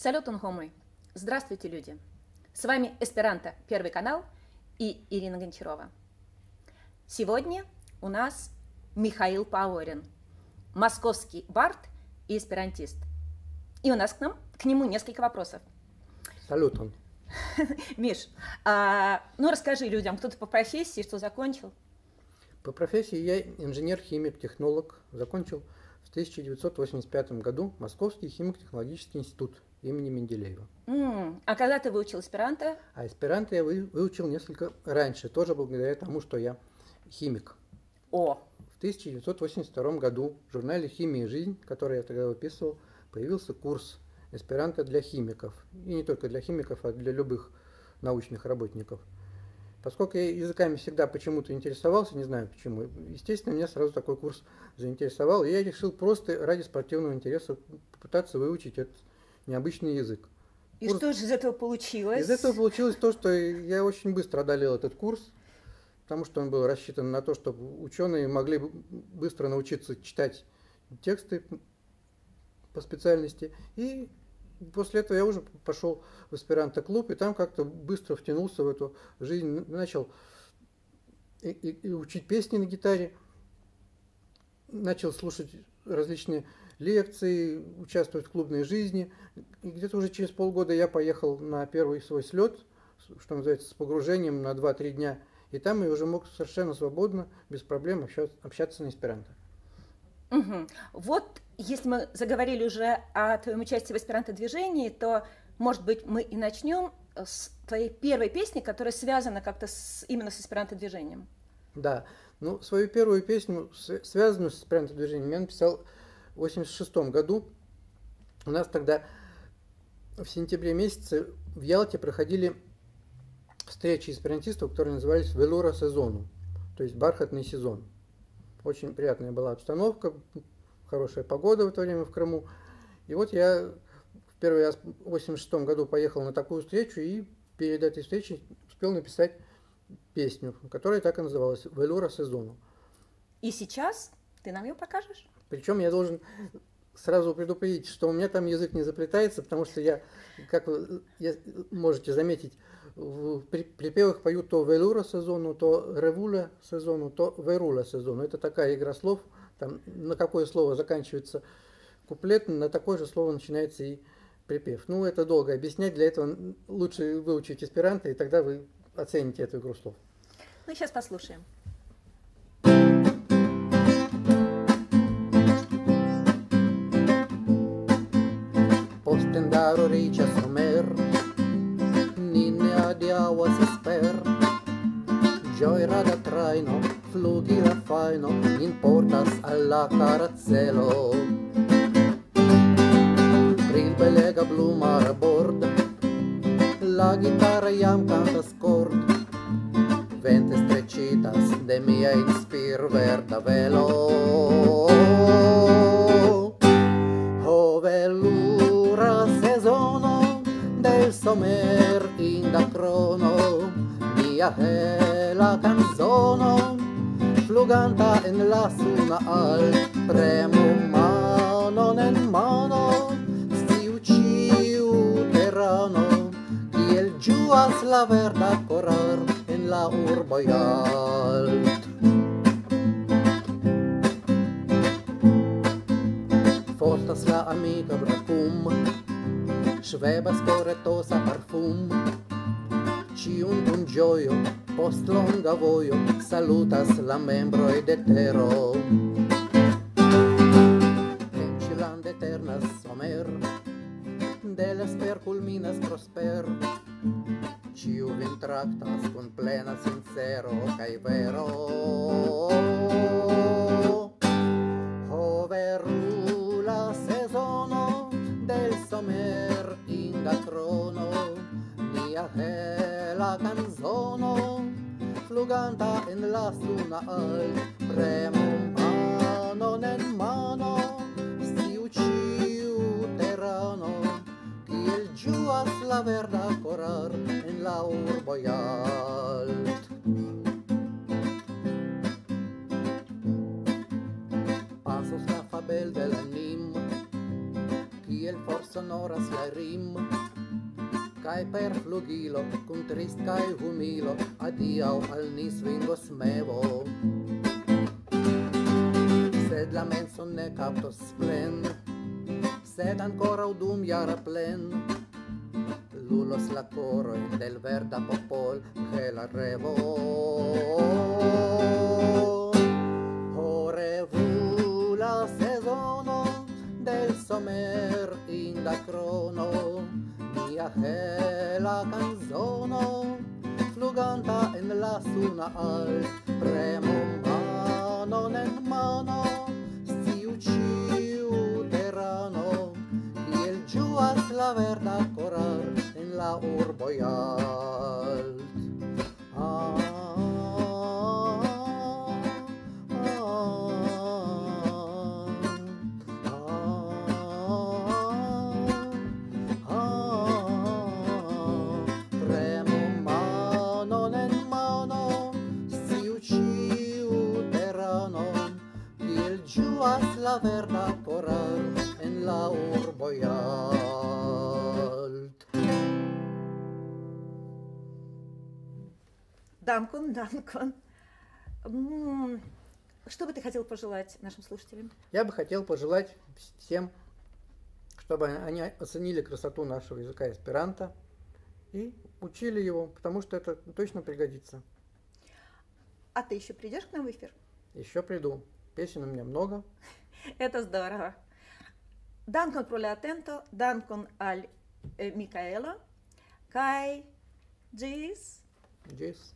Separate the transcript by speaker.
Speaker 1: Салют, Унхомы! Здравствуйте, люди! С вами Эсперанто, Первый канал и Ирина Гончарова. Сегодня у нас Михаил Паорин, московский бард и эсперантист. И у нас к, нам, к нему несколько вопросов.
Speaker 2: Салют, он.
Speaker 1: Миш, а, ну расскажи людям, кто ты по профессии, что закончил?
Speaker 2: По профессии я инженер-химик, технолог. Закончил в 1985 году Московский химико-технологический институт имени Менделеева.
Speaker 1: М, А когда ты выучил эсперанто?
Speaker 2: А эсперанто я вы- выучил несколько раньше, тоже благодаря тому, что я химик.
Speaker 1: О,
Speaker 2: В 1982 году в журнале «Химия и жизнь», который я тогда выписывал, появился курс эсперанто для химиков. И не только для химиков, а для любых научных работников. Поскольку я языками всегда почему-то интересовался, не знаю почему, естественно, меня сразу такой курс заинтересовал, и я решил просто ради спортивного интереса попытаться выучить этот необычный язык.
Speaker 1: и
Speaker 2: Курс-
Speaker 1: что же из этого получилось?
Speaker 2: Из этого получилось то, что я очень быстро одолел этот курс, потому что он был рассчитан на то, чтобы ученые могли бы быстро научиться читать тексты по специальности. И после этого я уже пошел в аспиранто-клуб, и там как-то быстро втянулся в эту жизнь, начал и, и- и учить песни на гитаре, начал слушать различные лекции, участвовать в клубной жизни. И где-то уже через полгода я поехал на первый свой слет, что называется, с погружением на 2-3 дня. И там я уже мог совершенно свободно, без проблем общаться, общаться на эсперанто.
Speaker 1: Мгм. Вот если мы заговорили уже о твоем участии в эсперанто-движении, то, может быть, мы и начнем с твоей первой песни, которая связана как-то с, именно с эсперанто-движением.
Speaker 2: Да, ну, свою первую песню, связанную с эсперанто движением, я написал в 86 году. У нас тогда в сентябре месяце в Ялте проходили встречи эсперантистов, которые назывались «Велура сезону», то есть «Бархатный сезон». Очень приятная была обстановка, хорошая погода в это время в Крыму. И вот я в первый раз в 86 году поехал на такую встречу и перед этой встречей успел написать песню, которая так и называлась «Велура сезону».
Speaker 1: И сейчас ты нам ее покажешь?
Speaker 2: Причем я должен сразу предупредить, что у меня там язык не заплетается, потому что я, как вы можете заметить, в при- припевах пою то велура сезону, то ревуля сезону, то веруля сезону. Это такая игра слов, там на какое слово заканчивается куплет, на такое же слово начинается и припев. Ну, это долго объяснять, для этого лучше выучить эсперанто, и тогда вы оцените эту игру слов.
Speaker 1: Ну, сейчас послушаем.
Speaker 2: dar orice sumer Ninea diaua se sper. Gioira da traino, flugi la faino Importas alla caracelo Prin belega bluma bord La chitarra iam quella bella canzono fluganta in la suna al premo mano in mano stiu ciu terrano kiel giuas la verda corar in la urbo alt. Fortas la amica bracum, Schwebas corretosa parfum, ciun con gioio, post longa voio, salutas la membroi de tero. En cilan eternas somer, del esper culminas prosper, ciu vin tractas con plena sincero kai vero. Ho canzono fluganta en la suna al premo mano en mano stiu ciu terrano kiel giuas la verda corar en la urbo alt. Pasos la fabel de la nim kiel for sonoras la rim kaj per flugilo kun trist kaj humilo adiaŭ al ni svingos mevo. Sed la menson ne kaptos plen sed ankoraŭ dum jara plen. Lulos la corojn del verda popol che la revo. Fluganta en la suna al, premo mano en mano, sciu ciu terrano, kiel giuas la verda corar en la urbo la verda coral en la urbo alt.
Speaker 1: Данкон, Данкон. М, Что бы ты хотел пожелать нашим слушателям?
Speaker 2: Я бы хотел пожелать всем, чтобы они оценили красоту нашего языка эсперанто и учили его, потому что это точно пригодится.
Speaker 1: А ты еще придешь к нам в эфир?
Speaker 2: Еще приду. Песен у меня много.
Speaker 1: Это здорово. Данкон про le atento, данкон аль э, Микаэла, кай джис
Speaker 2: Здесь